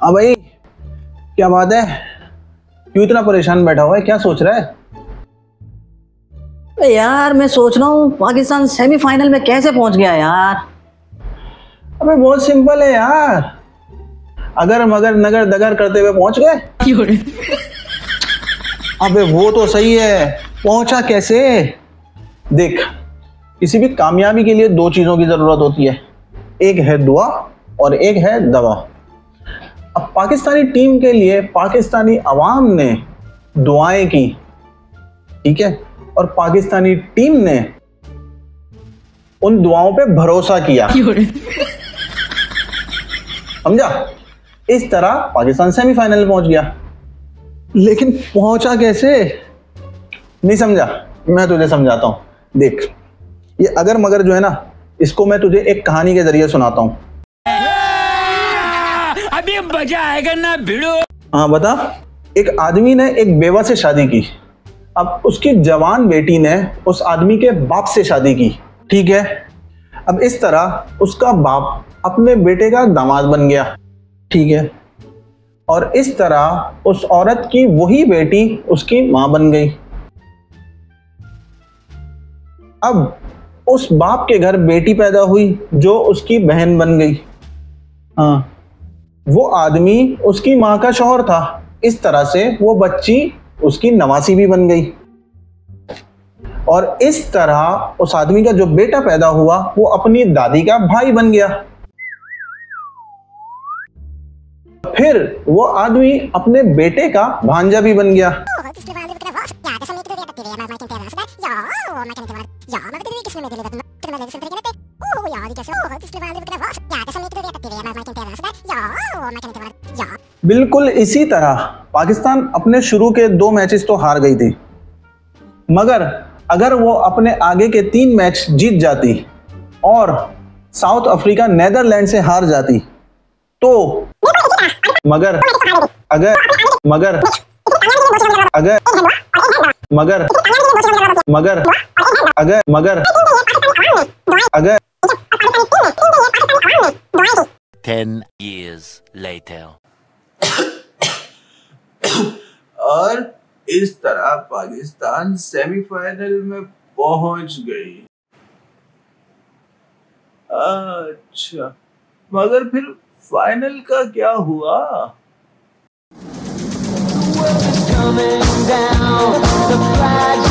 हाँ भाई क्या बात है? क्यों इतना परेशान बैठा हुआ है? क्या सोच रहा है? यार मैं सोच रहा हूँ पाकिस्तान सेमीफाइनल में कैसे पहुँच गया यार? अबे बहुत सिंपल है यार। अगर मगर नगर दगर करते हुए पहुँच गए? अबे वो तो सही है। पहुँचा कैसे? देख किसी भी कामयाबी के लिए दो चीज़ों की ज़रूरत होती है। एक है दुआ और एक है दवा। अब पाकिस्तानी टीम के लिए पाकिस्तानी अवाम ने दुआएँ की ठीक है? और पाकिस्तानी टीम ने उन दुआओं पे भरोसा किया। समझा? इस तरह पाकिस्तान सेमीफाइनल पहुँच गया। लेकिन पहुँचा कैसे? नहीं समझा। मैं तुझे समझाता हूँ। देख ये अगर मगर जो है ना इसको मैं तुझे एक कहानी के ज़रिए सुनाता हूँ। मज़ा आएगा ना भिड़ो। हाँ बता। एक आदमी ने एक बेवा से शादी की। अब उसकी जवान बेटी ने उस आदमी के बाप से शादी की। ठीक है? अब इस तरह उसका बाप अपने बेटे का दामाद बन गया। ठीक है? और इस तरह उस औरत की वही बेटी उसकी माँ बन गई। अब उस बाप के घर बेटी पैदा हुई, जो उसकी बहन बन गई। हाँ। वो आदमी उसकी माँ का शोहर था इस तरह से वो बच्ची उसकी नवासी भी बन गई और इस तरह उस आदमी का जो बेटा पैदा हुआ वो अपनी दादी का भाई बन गया फिर वो आदमी अपने बेटे का भांजा भी बन गया बिल्कुल इसी तरह पाकिस्तान अपने शुरू के दो मैचेस तो हार गई थी। मगर अगर वो अपने आगे के तीन मैच जीत जाती और साउथ अफ्रीका नेदरलैंड से हार जाती तो मगर अगर मगर अगर मगर मगर अगर मगर अगर Ten years later. और इस तरह पाकिस्तान सेमीफाइनल में पहुँच गई अच्छा मगर फिर फाइनल का क्या हुआ coming down. The flags